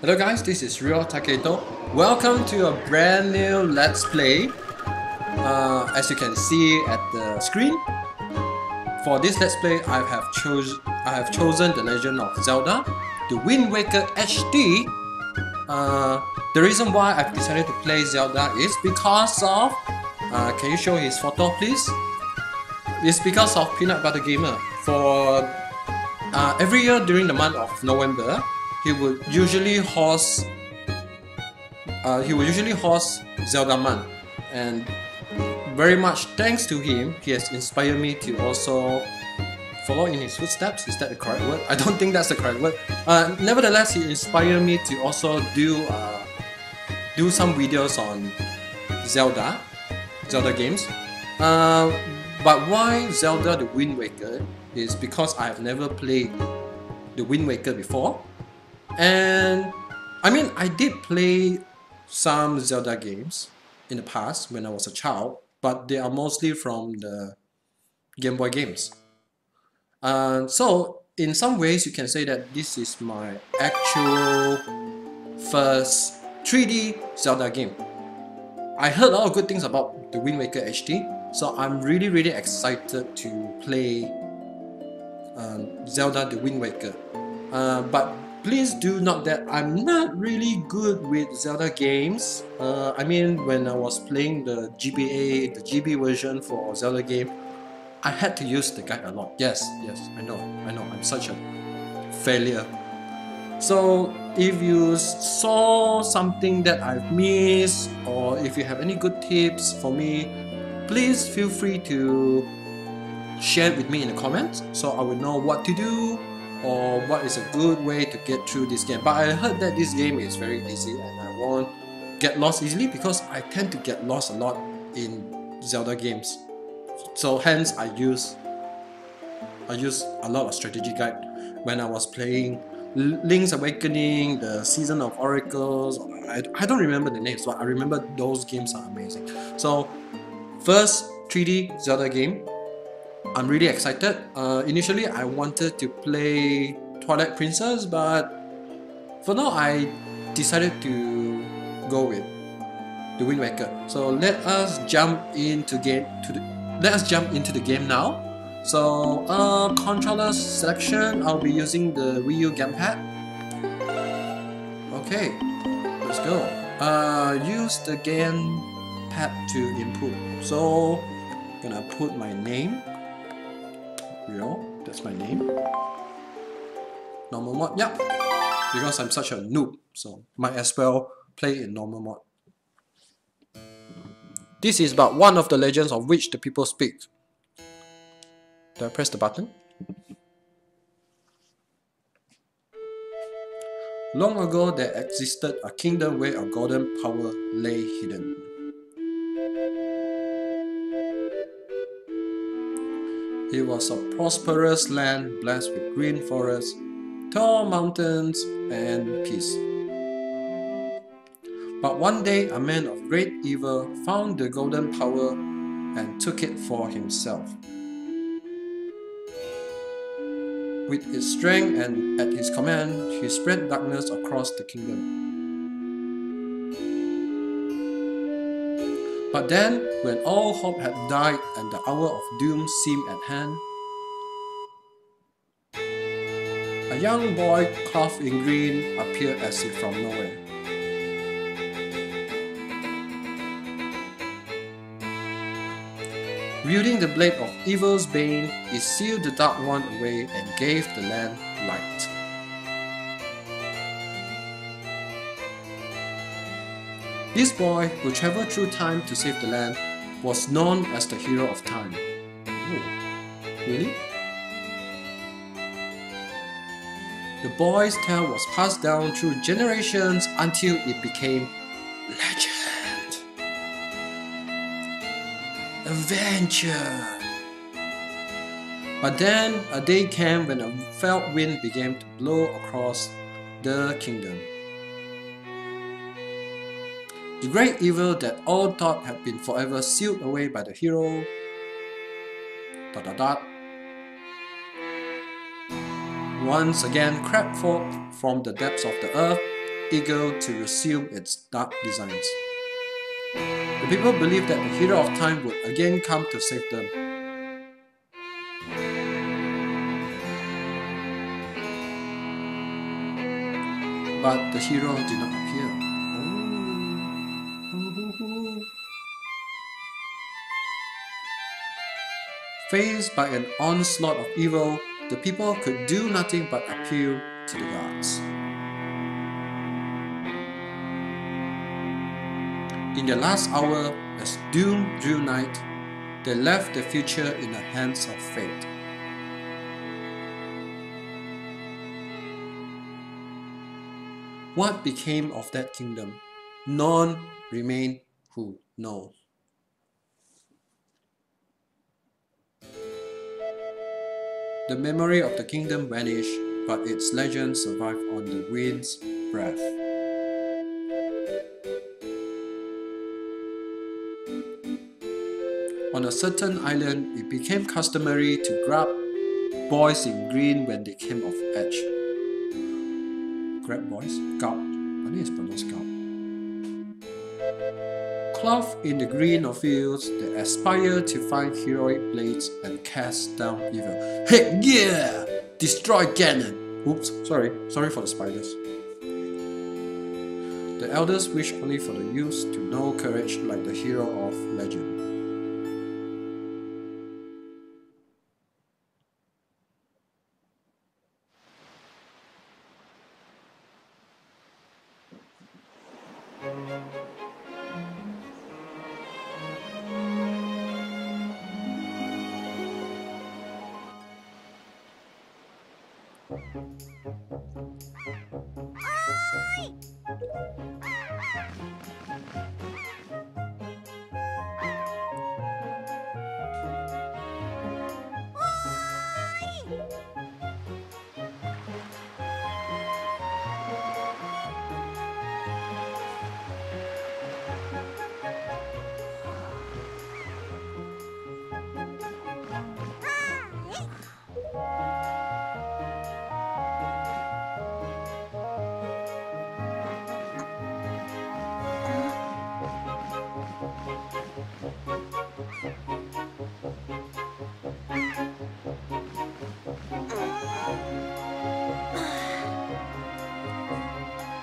Hello guys, this is Ryou Takehito. Welcome to a brand new Let's Play. Uh, as you can see at the screen, for this Let's Play, I have I have chosen The Legend of Zelda, The Wind Waker HD. Uh, the reason why I've decided to play Zelda is because of. Uh, can you show his photo, please? It's because of Peanut Butter Gamer. For uh, every year during the month of November, he would usually host uh, he would usually host Zelda month and very much thanks to him he has inspired me to also follow in his footsteps. Is that the correct word? I don't think that's the correct word. Uh, nevertheless he inspired me to also do uh, do some videos on Zelda Zelda games. Uh, but why Zelda the Wind Waker is because I have never played the Wind Waker before and I mean I did play some Zelda games in the past when I was a child but they are mostly from the Game Boy games. Uh, so in some ways you can say that this is my actual first 3D Zelda game. I heard a lot of good things about the Wind Waker HD so I'm really really excited to play um, Zelda the Wind Waker. Uh, but please do note that I'm not really good with Zelda games. Uh, I mean when I was playing the GBA the GB version for Zelda game I had to use the guide a lot. Yes yes I know I know. I'm such a failure. So if you saw something that I've missed or if you have any good tips for me please feel free to share it with me in the comments so I will know what to do or what is a good way to get through this game. But I heard that this game is very easy and I won't get lost easily because I tend to get lost a lot in Zelda games. So hence I use I use a lot of strategy guide when I was playing Link's Awakening, the Season of Oracles. I, I don't remember the names, but I remember those games are amazing. So First 3D Zelda game. I'm really excited. Uh, initially, I wanted to play Twilight Princess, but for now, I decided to go with the Wind Waker. So let us jump into game to the let us jump into the game now. So uh, controller selection, I'll be using the Wii U gamepad. Okay, let's go. Uh, use the game pad to input. So gonna put my name. Real, that's my name. Normal mode, yeah. Because I'm such a noob, so might as well play in normal mode. This is but one of the legends of which the people speak. Do I press the button? Long ago there existed a kingdom where a golden power lay hidden. It was a prosperous land blessed with green forests, tall mountains, and peace. But one day a man of great evil found the golden power and took it for himself. With its strength and at his command, he spread darkness across the kingdom. But then, when all hope had died and the hour of doom seemed at hand, a young boy clothed in green appeared as if from nowhere. Wielding the blade of evil's bane, he sealed the Dark One away and gave the land light. This boy, who traveled through time to save the land, was known as the hero of time. Oh, really? The boy's tale was passed down through generations until it became legend. Adventure. But then a day came when a felt wind began to blow across the kingdom. The great evil that all thought had been forever sealed away by the hero. Dot dot dot. Once again crept forth from the depths of the earth eager to resume its dark designs. The people believed that the hero of time would again come to save them. But the hero did not Faced by an onslaught of evil, the people could do nothing but appeal to the gods. In the last hour, as doom drew nigh, they left the future in the hands of fate. What became of that kingdom? None remain who know. The memory of the kingdom vanished, but its legend survived on the wind's breath. On a certain island, it became customary to grab boys in green when they came of age. Grab boys? Gulp. I think it's pronounced gulp. Clothed in the green of fields, they aspire to find heroic blades and cast down evil. Heck yeah! Destroy Ganon! Oops, sorry, sorry for the spiders. The elders wish only for the youths to know courage like the hero of legend.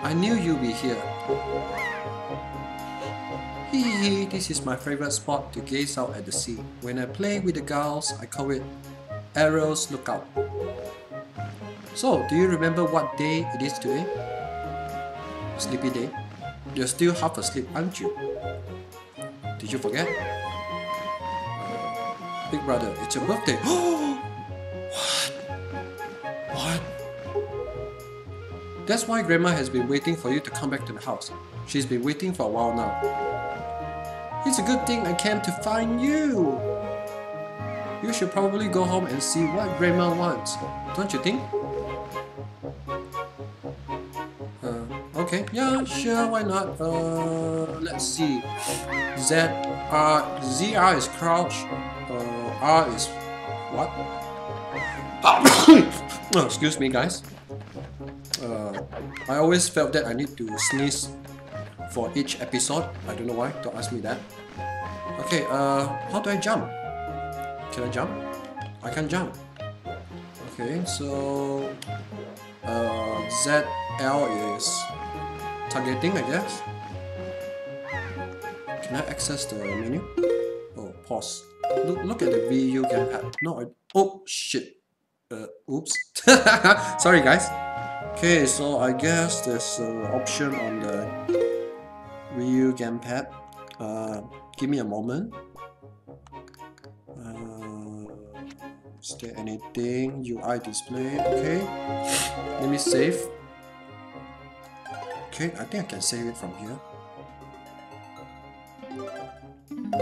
I knew you'd be here. Hee hee this is my favorite spot to gaze out at the sea. When I play with the gulls, I call it Aryll's Lookout. So, do you remember what day it is today? Sleepy day? You're still half asleep, aren't you? Did you forget? Big brother, it's your birthday. Oh! That's why Grandma has been waiting for you to come back to the house. She's been waiting for a while now. It's a good thing I came to find you. You should probably go home and see what Grandma wants, don't you think? Uh, okay, yeah, sure, why not? Uh, let's see. Z R Z R is crouch. Uh, R is what? oh, excuse me, guys. I always felt that I need to sneeze for each episode. I don't know why. Don't ask me that. Okay. Uh, how do I jump? Can I jump? I can jump. Okay, so uh, ZL is targeting, I guess. Can I access the menu? Oh, pause. Look, look at the Wii U gamepad. No, I, oh shit. Uh, oops. Sorry, guys. Okay, so I guess there's an option on the Wii U gamepad. Uh, give me a moment. Uh, is there anything? UI display, okay. Let me save. Okay, I think I can save it from here.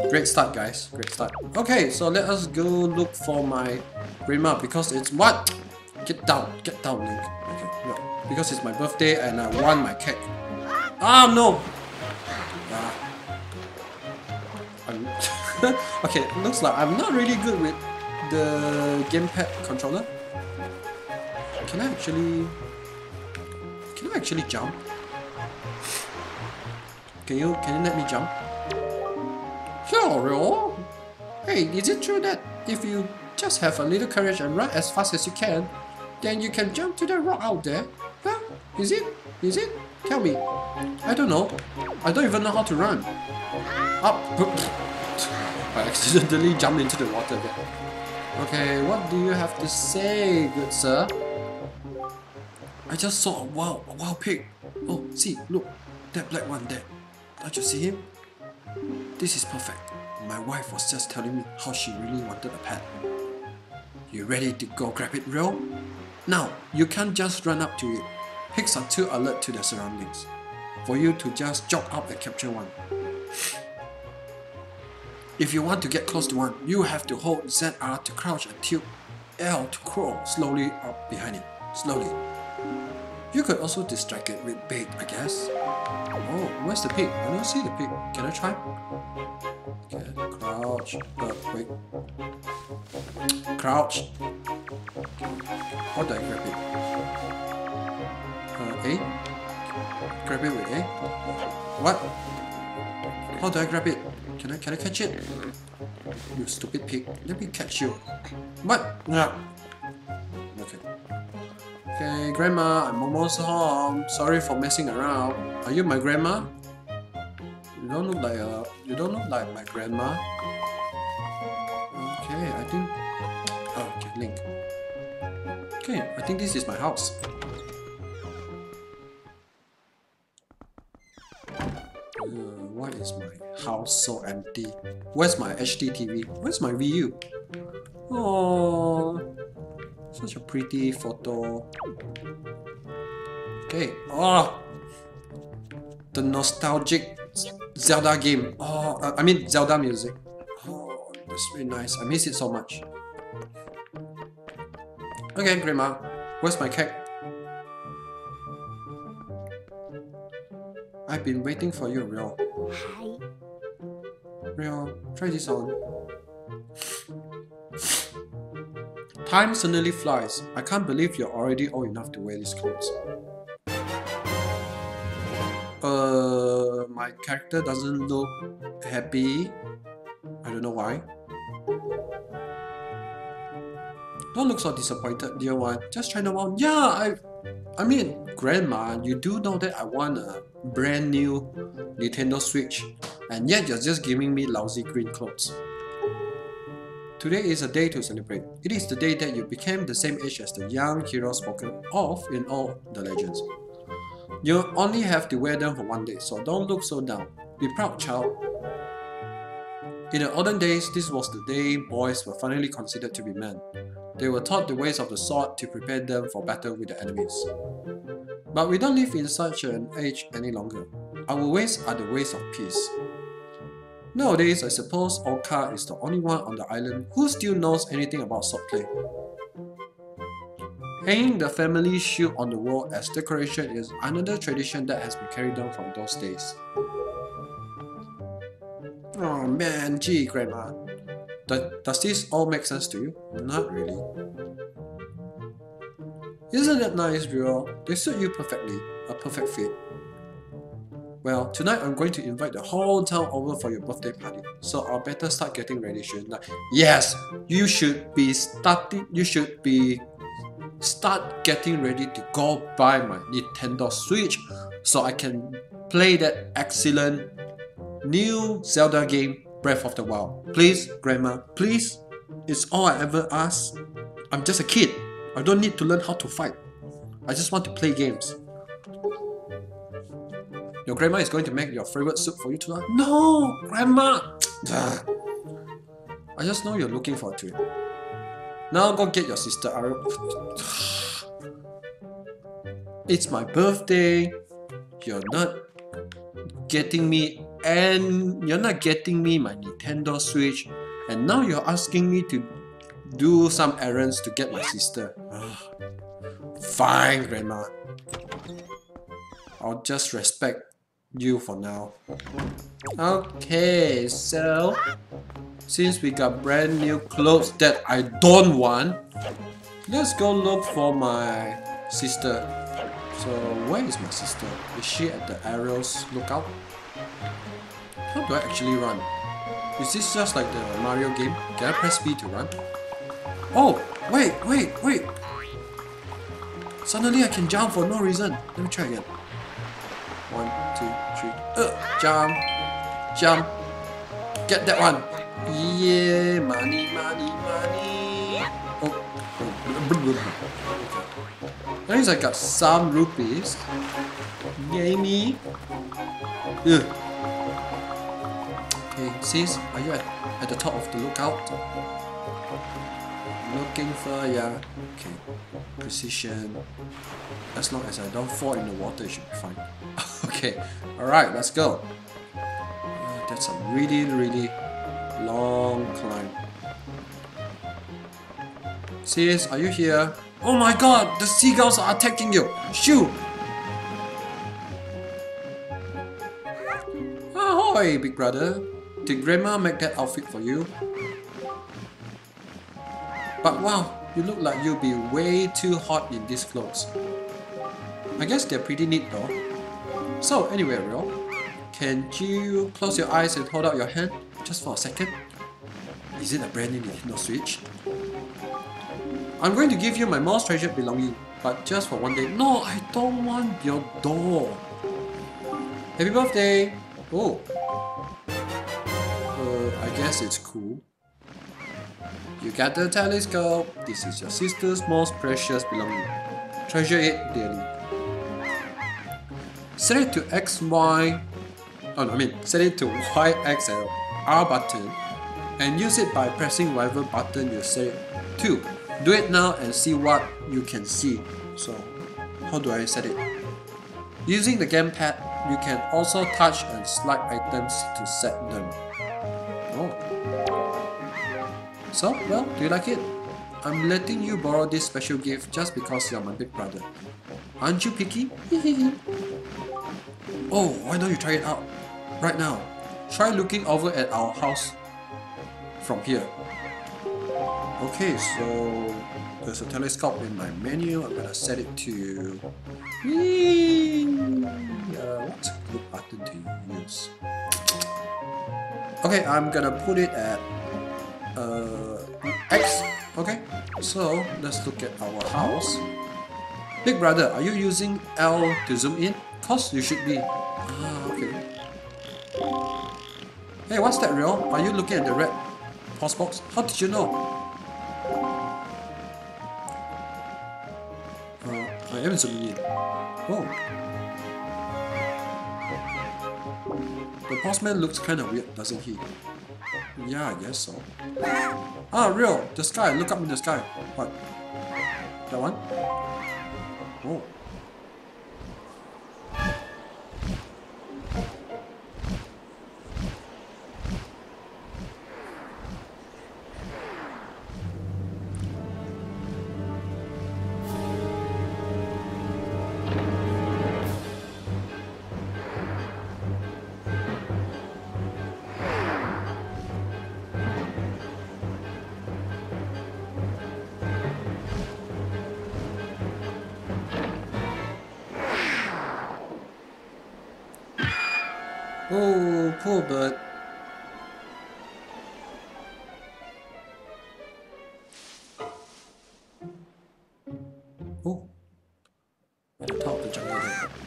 Great start guys, great start. Okay, so let us go look for my Grandma because it's what? Get down, get down Link. Because it's my birthday and I want my cake. Ah no! Ah. Okay, looks like I'm not really good with the gamepad controller. Can I actually... Can I actually jump? Can you can you let me jump? Sure, Hey, is it true that if you just have a little courage and run as fast as you can, then you can jump to the rock out there? Is it? Is it? Tell me. I don't know. I don't even know how to run. Up. I accidentally jumped into the water there. Okay, what do you have to say, good sir? I just saw a wild, a wild pig. Oh, see, look, that black one there. Don't you see him? This is perfect. My wife was just telling me how she really wanted a pet. You ready to go grab it, Rio? Now, you can't just run up to it. Pigs are too alert to their surroundings for you to just jog up and capture one. If you want to get close to one, you have to hold ZR to crouch and tilt L to crawl slowly up behind it. Slowly. You could also distract it with bait, I guess. Oh, where's the pig? I don't see the pig. Can I try? Okay, crouch. Uh, wait. Crouch. How do I grab it? Uh, A? Grab it with A? What? How do I grab it? Can I can I catch it? You stupid pig. Let me catch you. What? Yeah. Okay. Okay, grandma, I'm almost home. Sorry for messing around. Are you my grandma? You don't look like a you don't look like my grandma. Okay, I think oh, okay, link. Okay, I think this is my house. House so empty? Where's my HDTV? Where's my Wii U? Oh, such a pretty photo. Okay. Oh, the nostalgic Zelda game. Oh, I mean Zelda music. Oh, that's really nice. I miss it so much. Okay, Grandma. Where's my cake? I've been waiting for you, Rio. Hi. Rio, try this on. Time suddenly flies. I can't believe you're already old enough to wear these clothes. Uh, my character doesn't look happy. I don't know why. Don't look so disappointed, dear one. Just try to out. Yeah, I, I mean, Grandma, you do know that I want a brand new Nintendo Switch, and yet you're just giving me lousy green clothes. Today is a day to celebrate. It is the day that you became the same age as the young hero spoken of in all the legends. You only have to wear them for one day, so don't look so down. Be proud, child. In the olden days, this was the day boys were finally considered to be men. They were taught the ways of the sword to prepare them for battle with the enemies. But we don't live in such an age any longer. Our ways are the ways of peace. Nowadays, I suppose Orca is the only one on the island who still knows anything about swordplay. Hanging the family shield on the wall as decoration is another tradition that has been carried on from those days. Oh man, gee, Grandma. Does, does this all make sense to you? Not really. Isn't that nice, Rio? They suit you perfectly. A perfect fit. Well, tonight I'm going to invite the whole town over for your birthday party. So I'll better start getting ready, shouldn't I? Yes, you should be starting. You should be start getting ready to go buy my Nintendo Switch so I can play that excellent new Zelda game, Breath of the Wild. Please, Grandma, please. It's all I ever ask. I'm just a kid. I don't need to learn how to fight. I just want to play games. Your grandma is going to make your favorite soup for you tonight? No, grandma! I just know you're looking forward to it. Now go get your sister. It's my birthday. You're not getting me and you're not getting me my Nintendo Switch. And now you're asking me to do some errands to get my sister. Fine, Grandma. I'll just respect you for now. Okay, so since we got brand new clothes that I don't want, let's go look for my sister. So where is my sister? Is she at the Aryll's lookout? How do I actually run? Is this just like the Mario game? Can I press B to run? Oh! Wait, wait, wait! Suddenly I can jump for no reason. Let me try again. One, two, three. Uh, jump! Jump! Get that one! Yeah! Money, money, money! Oh. oh. At least I got some rupees. Yay me! Ugh. Okay, sis, are you at, at the top of the lookout? Looking for. Okay, precision. As long as I don't fall in the water, it should be fine. okay, alright, let's go. Uh, that's a really, really long climb. Sis, are you here? Oh my god, the seagulls are attacking you! Shoo! Ahoy, big brother. Did grandma make that outfit for you? But wow, you look like you'll be way too hot in these clothes. I guess they're pretty neat though. So anyway, Rio, can you close your eyes and hold out your hand just for a second? Is it a brand new Nintendo Switch? I'm going to give you my most treasured belonging, but just for one day. No, I don't want your doll. Happy birthday! Oh, Uh, I guess it's cool. You got the telescope. This is your sister's most precious belonging. Treasure it dearly. Set it to X, Y. Oh, no, I mean, set it to Y, X, and R button and use it by pressing whatever button you set it to. Do it now and see what you can see. So, how do I set it? Using the gamepad, you can also touch and slide items to set them. Oh. So, well, do you like it? I'm letting you borrow this special gift just because you're my big brother. Aren't you picky? oh, why don't you try it out? Right now. Try looking over at our house from here. Okay, so there's a telescope in my menu. I'm gonna set it to... Uh, what's a good button to use? Okay, I'm gonna put it at uh, X. Okay, so let's look at our house. Big brother, are you using L to zoom in? Cause you should be. Ah, okay. Hey, what's that, Rio? Are you looking at the red pause box? How did you know? Uh, I am zooming in. Oh. The postman looks kinda weird, doesn't he? Yeah, I guess so. Ah, real! The sky! Look up in the sky! What? That one? Oh. Oh, poor bird. Oh. At the top of the jungle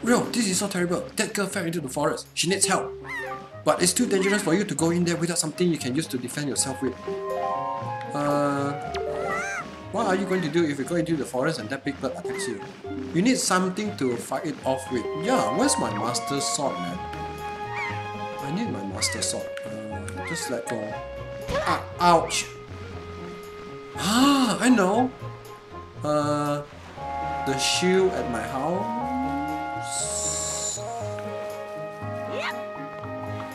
Rio, this is so terrible. That girl fell into the forest. She needs help. But it's too dangerous for you to go in there without something you can use to defend yourself with. Uh, what are you going to do if you go into the forest and that big bird attacks you? You need something to fight it off with. Yeah, where's my master sword, man? Master sword. Uh, just let go. Ah, ouch! Ah, I know! Uh, the shield at my house?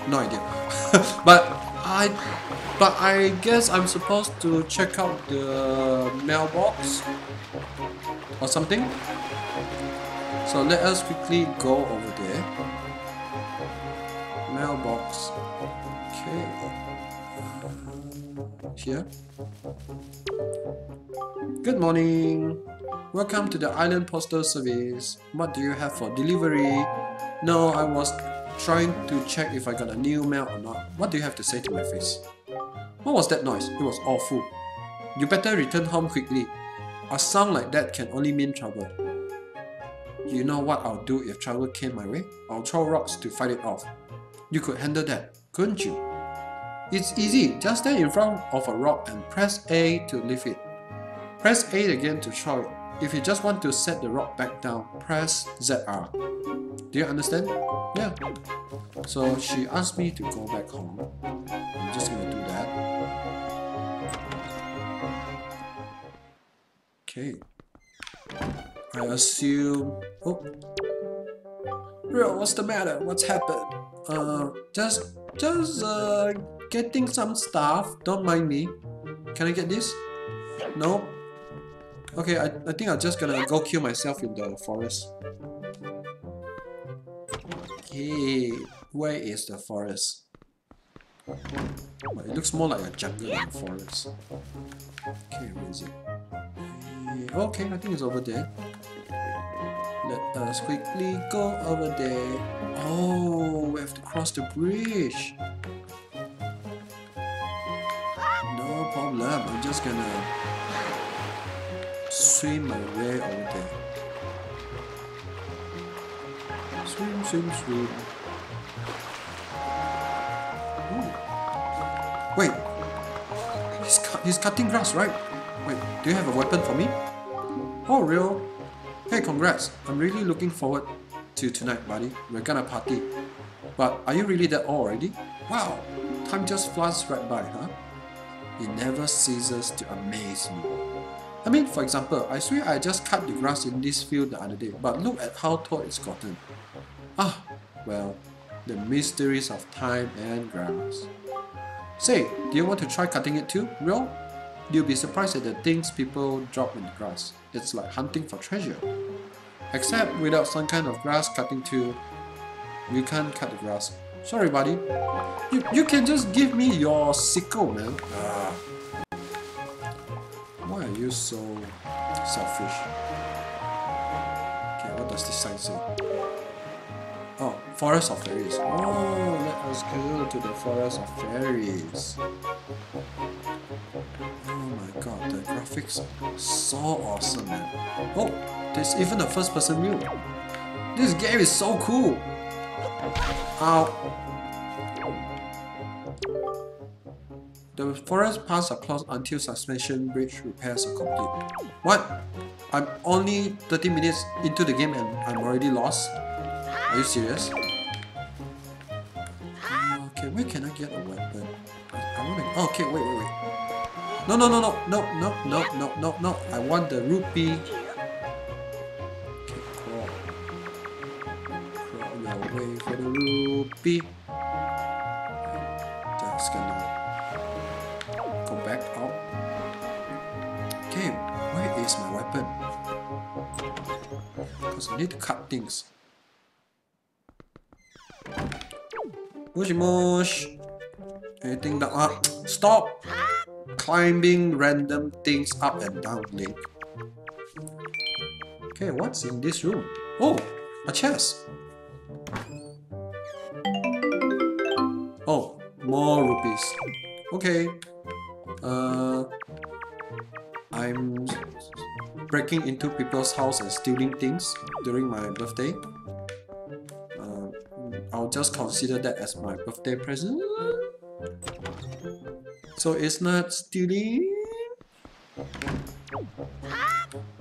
No idea. but I but I guess I'm supposed to check out the mailbox or something. So let us quickly go over here. Good morning. Welcome to the Island Postal Service. What do you have for delivery? No, I was trying to check if I got a new mail or not. What do you have to say to my face? What was that noise? It was awful. You better return home quickly. A sound like that can only mean trouble. You know what I'll do if trouble came my way? I'll throw rocks to fight it off. You could handle that, couldn't you? It's easy, just stand in front of a rock and press A to lift it. Press A again to throw it. If you just want to set the rock back down, press ZR. Do you understand? Yeah. So she asked me to go back home. I'm just gonna do that. Okay. I assume... Oh. Real, what's the matter? What's happened? Uh, just, just, uh, getting some stuff. Don't mind me. Can I get this? No? Okay, I, I think I'm just gonna go kill myself in the forest. Okay, where is the forest? it looks more like a jungle than a forest. Okay, where is it? Eh, okay, I think it's over there. Let us quickly go over there. Oh, we have to cross the bridge. Problem, I'm just gonna swim my way over there. Swim, swim, swim. Ooh. Wait, he's, cu he's cutting grass, right? Wait, do you have a weapon for me? Oh, real? Hey, congrats. I'm really looking forward to tonight, buddy. We're gonna party. But are you really that old already? Wow, time just flies right by, huh? It never ceases to amaze me. I mean, for example, I swear I just cut the grass in this field the other day, but look at how tall it's gotten. Ah, well, the mysteries of time and grass. Say, do you want to try cutting it too, real? You'll be surprised at the things people drop in the grass. It's like hunting for treasure. Except without some kind of grass cutting tool, you can't cut the grass. Sorry buddy. You, you can just give me your sickle man. Ah. Why are you so selfish? Okay, what does this sign say? Oh, Forest of Fairies. Oh, let us go to the Forest of Fairies. Oh my god, the graphics are so awesome, man. Oh, there's even a first person view. This game is so cool. Ow. The forest paths are closed until suspension bridge repairs are complete. What? I'm only 30 minutes into the game and I'm already lost? Are you serious? Okay, where can I get a weapon? I, I wanna... Oh, okay, wait, wait, wait. No, no, no, no, no, no, no, no, no, no. I want the rupee. Rupee. Just gonna go back out. Okay, where is my weapon? Because I need to cut things. Mush mush. Anything that ah stop climbing random things up and down link. Okay, what's in this room? Oh, a chest. More rupees. Okay. Uh, I'm breaking into people's house and stealing things during my birthday. Uh, I'll just consider that as my birthday present. So it's not stealing?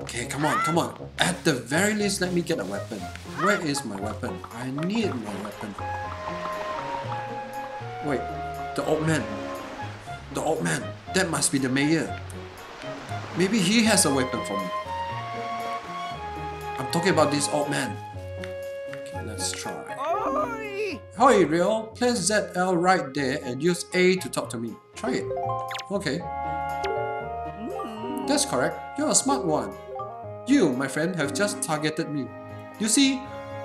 Okay, come on, come on. At the very least, let me get a weapon. Where is my weapon? I need my weapon. Wait, the old man. The old man. That must be the mayor. Maybe he has a weapon for me. I'm talking about this old man. Okay, let's try. Hi, Real. Press ZL right there and use A to talk to me. Try it. Okay. Hmm. That's correct. You're a smart one. You, my friend, have just targeted me. You see,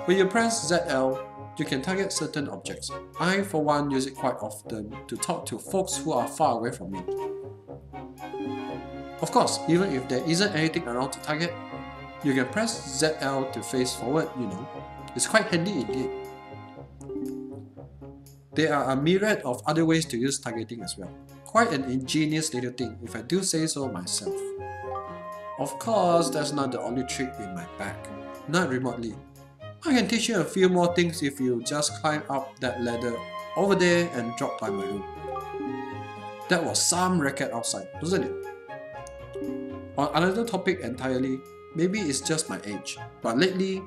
when you press ZL, you can target certain objects. I, for one, use it quite often to talk to folks who are far away from me. Of course, even if there isn't anything around to target, you can press ZL to face forward, you know. It's quite handy indeed. There are a myriad of other ways to use targeting as well. Quite an ingenious little thing, if I do say so myself. Of course, that's not the only trick in my bag. Not remotely. I can teach you a few more things if you just climb up that ladder over there and drop by my room. That was some racket outside, wasn't it? On another topic entirely, maybe it's just my age, but lately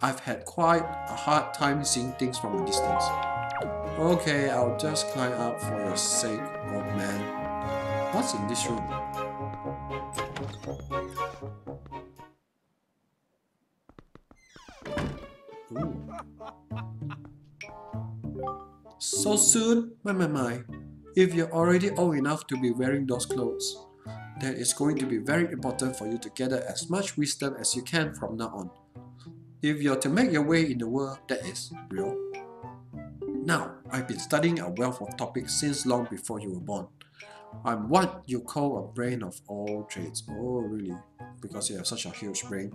I've had quite a hard time seeing things from a distance. Okay, I'll just climb up for your sake, old man. What's in this room? So soon? My my my. If you're already old enough to be wearing those clothes, then it's going to be very important for you to gather as much wisdom as you can from now on. If you're to make your way in the world that is real. Now, I've been studying a wealth of topics since long before you were born. I'm what you call a brain of all trades. Oh, really? Because you have such a huge brain.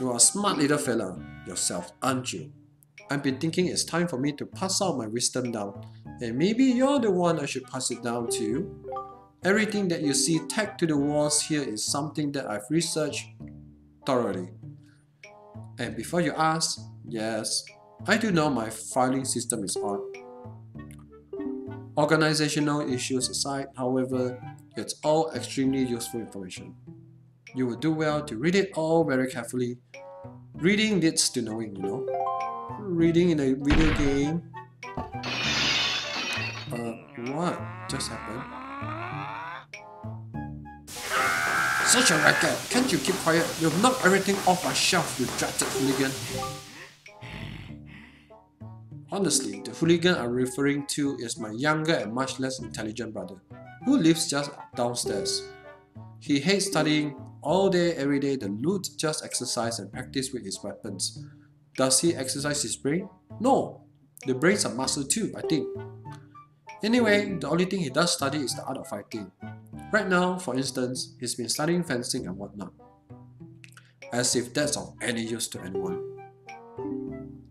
You are a smart little fella yourself, aren't you? I've been thinking it's time for me to pass out my wisdom down, and maybe you're the one I should pass it down to. Everything that you see tacked to the walls here is something that I've researched thoroughly. And before you ask, yes, I do know my filing system is on. Organizational issues aside, however, it's all extremely useful information. You will do well to read it all very carefully. Reading leads to knowing, you know. Reading in a video game. Uh, what just happened? Such a racket! Can't you keep quiet? You've knocked everything off my shelf, you drafted hooligan. Honestly, the hooligan I'm referring to is my younger and much less intelligent brother, who lives just downstairs. He hates studying all day, every day, the loot just exercise and practice with his weapons. Does he exercise his brain? No, the brain's a muscle too, I think. Anyway, the only thing he does study is the art of fighting. Right now, for instance, he's been studying fencing and whatnot. As if that's of any use to anyone.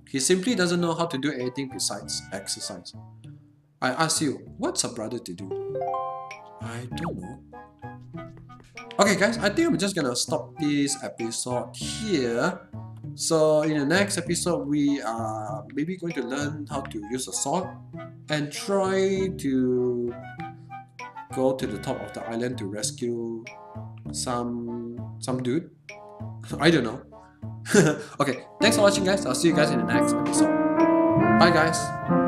He simply doesn't know how to do anything besides exercise. I ask you, what's a brother to do? I don't know. Okay guys, I think I'm just gonna stop this episode here. So in the next episode, we are maybe going to learn how to use a sword and try to go to the top of the island to rescue some some dude. I don't know. okay, thanks for watching guys. I'll see you guys in the next episode. Bye guys.